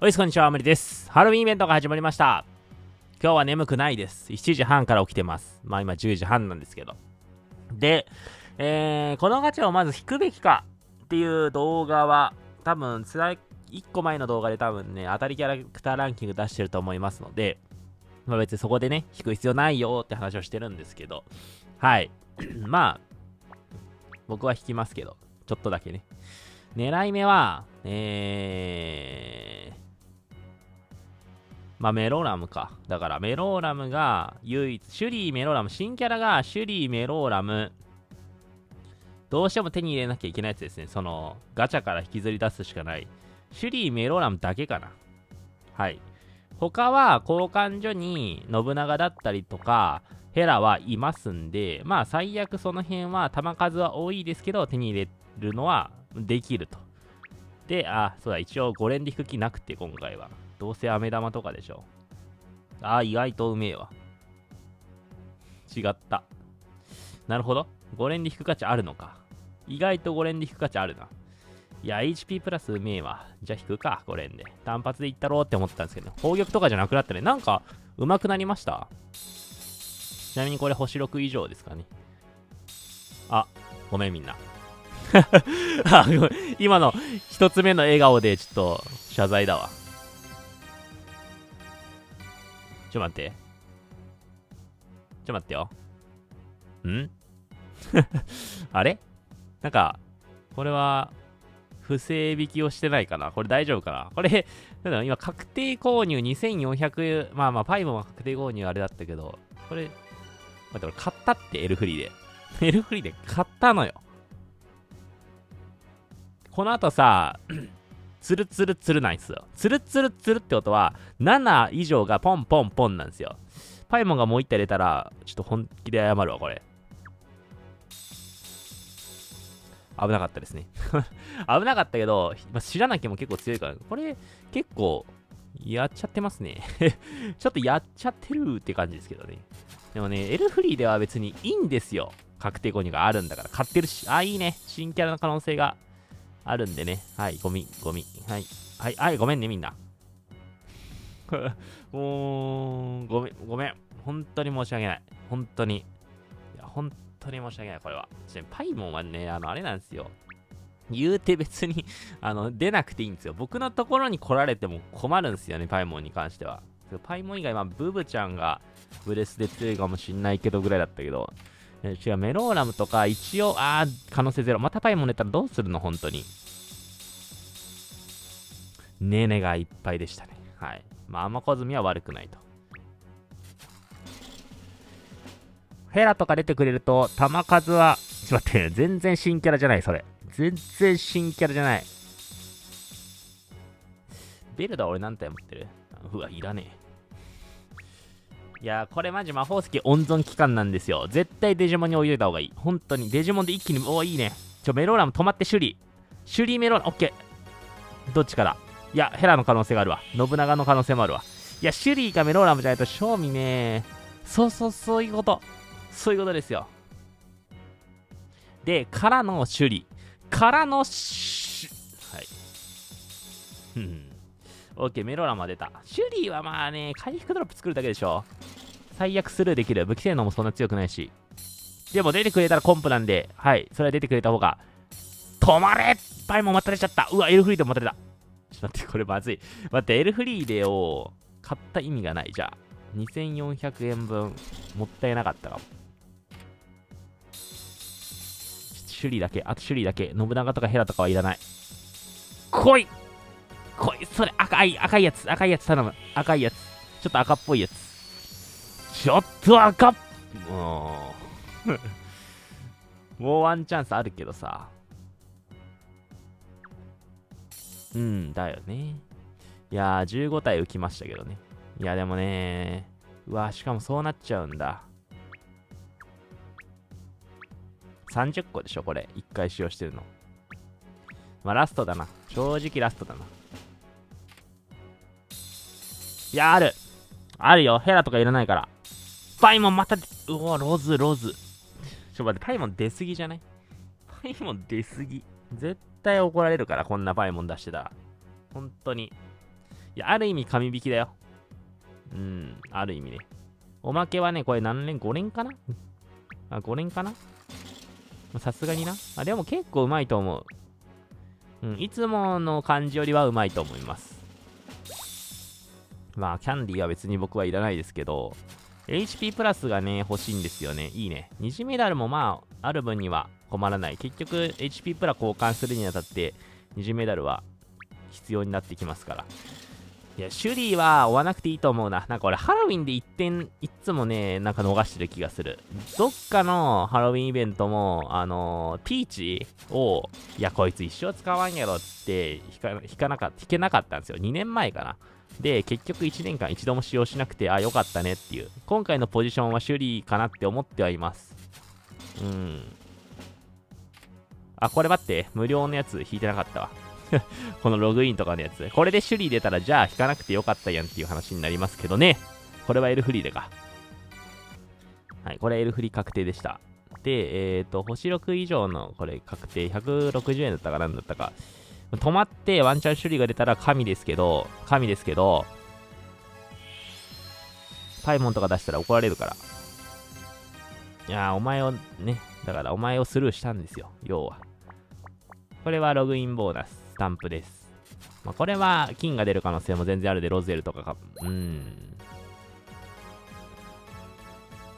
おいすこんにちは、アムリです。ハロウィンイベントが始まりました。今日は眠くないです。7時半から起きてます。まあ今10時半なんですけど。で、えー、このガチャをまず引くべきかっていう動画は、多分、つらい、1個前の動画で多分ね、当たりキャラクターランキング出してると思いますので、まあ別にそこでね、引く必要ないよって話をしてるんですけど、はい。まあ、僕は引きますけど、ちょっとだけね。狙い目は、えー、まあメローラムか。だからメローラムが唯一、シュリーメローラム、新キャラがシュリーメローラム、どうしても手に入れなきゃいけないやつですね。その、ガチャから引きずり出すしかない。シュリーメローラムだけかな。はい。他は交換所に信長だったりとか、ヘラはいますんで、まあ最悪その辺は球数は多いですけど、手に入れるのはできると。で、あ、そうだ、一応5連で引く気なくて、今回は。どうせ飴玉とかでしょ。ああ、意外とうめえわ。違った。なるほど。5連で引く価値あるのか。意外と5連で引く価値あるな。いや、HP プラスうめえわ。じゃあ引くか、5連で。単発でいったろうって思ってたんですけど、ね、砲玉とかじゃなくなったね。なんか、上手くなりました？ちなみにこれ星6以上ですかね。あ、ごめんみんな。今の一つ目の笑顔でちょっと謝罪だわ。ちょ待って。ちょ待ってよ。ん？あれ？なんか、これは、不正引きをしてないかな？これ大丈夫かな？これ、なんだ今、確定購入2400、まあまあ、パイモンは確定購入あれだったけど、これ、待って、俺買ったって、エルフリーで。エルフリーで買ったのよ。この後さ、ツルツルツルなんですよ。ツルツルツルってことは、7以上がポンポンポンなんですよ。パイモンがもう1体入れたら、ちょっと本気で謝るわ、これ。危なかったですね。危なかったけど、まあ、知らなきゃも結構強いから、これ結構やっちゃってますね。ちょっとやっちゃってるって感じですけどね。でもね、エルフリーでは別にいいんですよ。確定購入があるんだから。買ってるし、あ、いいね。新キャラの可能性があるんでね。はい、ゴミ、ゴミ。はい。はい、はい、ごめんね、みんな。もう、ごめん、ごめん。本当に申し訳ない。本当に。いや、本当に申し訳ない、これは。ちパイモンはね、あの、あれなんですよ。言うて別に あの、出なくていいんですよ。僕のところに来られても困るんですよね、パイモンに関しては。パイモン以外、まあ、ブブちゃんがブレスで強いかもしんないけどぐらいだったけど、違う、メローラムとか、一応、あー、可能性ゼロ。またパイモン出たらどうするの、本当に。ネネがいっぱいでしたね。はい。まあ、アマコズミは悪くないと。ヘラとか出てくれると、弾数は、ちょっと待って、全然新キャラじゃない、それ。全然新キャラじゃない。ベルダ俺何体持ってる？うわ、いらねえ。いやこれマジ魔法石温存期間なんですよ。絶対デジモンに置いといた方がいい。本当に。デジモンで一気に、おいいね。ちょ、メローラム止まって、シュリー。シュリーメローラム、オッケー。どっちから？いや、ヘラの可能性があるわ。信長の可能性もあるわ。いや、シュリーかメローラムじゃないと、賞味ねそうそう、そういうこと。そういうことですよ。で、からのシュリー。からのシュ、はい。ふん。オッケー、メロラムは出た。シュリーはまあね、回復ドロップ作るだけでしょ。最悪スルーできる。武器性能もそんな強くないし。でも出てくれたらコンプなんで、はい、それは出てくれた方が。止まれパイもまた出ちゃったうわ、エルフリーでもまた出た。ちょっと待って、これまずい。待って、エルフリーデを買った意味がない。じゃあ、2400円分、もったいなかったかも。シュリーだけ、あとシュリーだけ。信長とかヘラとかはいらな。い来いそれ赤い、赤いやつ、赤いやつ頼む。赤いやつ。ちょっと赤っぽいやつ。ちょっと赤っもう もうワンチャンスあるけどさ。うん、だよね。いやー、15体浮きましたけどね。いや、でもねうわ、しかもそうなっちゃうんだ。30個でしょ、これ。1回使用してるの。まあ、ラストだな。正直ラストだな。いや、ある。あるよ。ヘラとかいらないから。パイモンまた、うわ、ロズ、ロズ。ちょ待って、パイモン出すぎじゃない？パイモン出すぎ。絶対怒られるから、こんなパイモン出してたら。本当に。いや、ある意味神引きだよ。うん、ある意味ね。おまけはね、これ何連 ?5 連かな？あ、5連かな？さすがにな。あ、でも結構うまいと思う。うん、いつもの感じよりはうまいと思います。まあ、キャンディーは別に僕はいらないですけど、HP プラスがね、欲しいんですよね。いいね。二次メダルもまあ、ある分には困らない。結局、HP プラ交換するにあたって、二次メダルは必要になってきますから。いや、シュリーは追わなくていいと思うな。なんか俺、ハロウィンで1点、いつもね、なんか逃してる気がする。どっかのハロウィンイベントも、あのー、ピーチを、いや、こいつ一生使わんやろって引か、引かなかった、引けなかったんですよ。2年前かな。で、結局1年間一度も使用しなくて、あ、よかったねっていう。今回のポジションはシュリーかなって思ってはいます。うん。あ、これ待って。無料のやつ引いてなかったわ。このログインとかのやつ。これで首里出たら、じゃあ引かなくてよかったやんっていう話になりますけどね。これは L フリーでか。はい、これ L フリー確定でした。で、えっ、ー、と、星6以上のこれ確定、160円だったかなんだったか。止まってワンチャン首里が出たら神ですけど、神ですけど、パイモンとか出したら怒られるから。いや、お前をね、だからお前をスルーしたんですよ、要は。これはログインボーナス。スタンプです。まあ、これは金が出る可能性も全然あるで、ロゼルとかが。うん。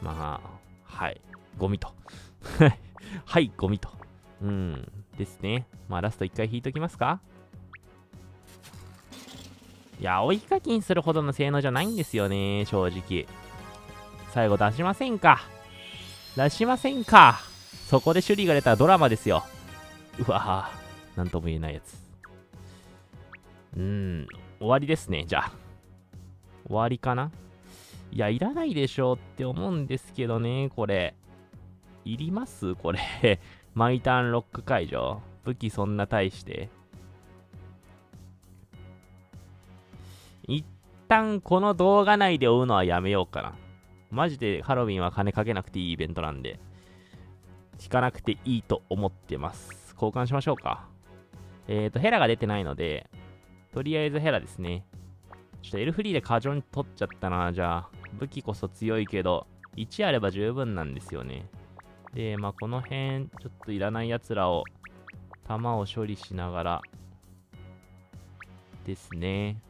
まあ、はい。ゴミと。はい、ゴミと。うん。ですね。まあ、ラスト1回引いときますかいや、追い課金するほどの性能じゃないんですよね、正直。最後出しませんか。出しませんか。そこで首里が出たらドラマですよ。うわぁ、なんとも言えないやつ。うん、終わりですね、じゃあ。終わりかないや、いらないでしょって思うんですけどね、これ。いります？これ。マイターンロック解除。武器そんな大して。一旦この動画内で追うのはやめようかな。マジでハロウィンは金かけなくていいイベントなんで、引かなくていいと思ってます。交換しましょうか。えっ、ー、と、ヘラが出てないので、とりあえずヘラですね。ちょっとエルフリーで過剰に取っちゃったな。じゃあ、武器こそ強いけど、1あれば十分なんですよね。で、まあ、この辺、ちょっといらない奴らを、弾を処理しながら、ですね。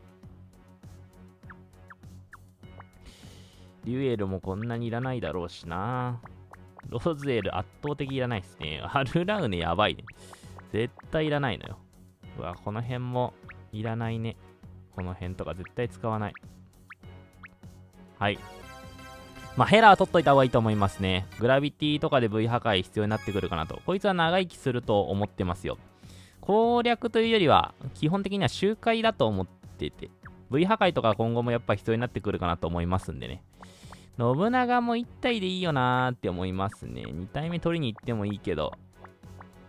リュエルもこんなにいらないだろうしな。ローズエル圧倒的いらないですね。アルラウネやばいね。絶対いらないのよ。うわ、この辺もいらないね。この辺とか絶対使わない。はい。まあ、ヘラは取っといた方がいいと思いますね。グラビティとかで V 破壊必要になってくるかなと。こいつは長生きすると思ってますよ。攻略というよりは、基本的には周回だと思ってて、V 破壊とか今後もやっぱ必要になってくるかなと思いますんでね。信長も1体でいいよなーって思いますね。2体目取りに行ってもいいけど、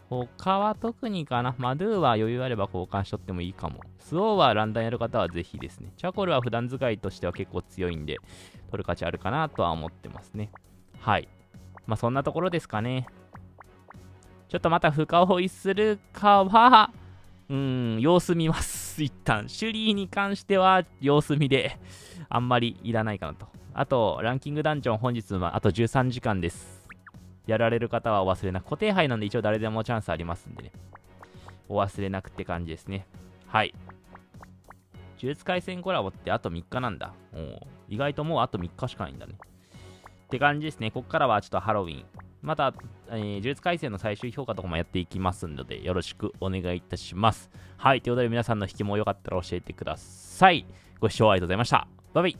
他は特にかな。マドゥーは余裕あれば交換しとってもいいかも。スオーはランダムやる方はぜひですね。チャコルは普段使いとしては結構強いんで、取る価値あるかなとは思ってますね。はい。まあそんなところですかね。ちょっとまた深追いするかは、うーん、様子見ます。一旦。シュリーに関しては様子見で、あんまりいらないかなと。あと、ランキングダンジョン本日はあと13時間です。やられる方はお忘れなく。固定杯なんで一応誰でもチャンスありますんでね。お忘れなくって感じですね。はい。呪術廻戦コラボってあと3日なんだ。お意外ともうあと3日しかないんだね。って感じですね。ここからはちょっとハロウィン。また、えー、呪術廻戦の最終評価とかもやっていきますので、よろしくお願いいたします。はい。ということで皆さんの引きもよかったら教えてください。ご視聴ありがとうございました。バイバイ。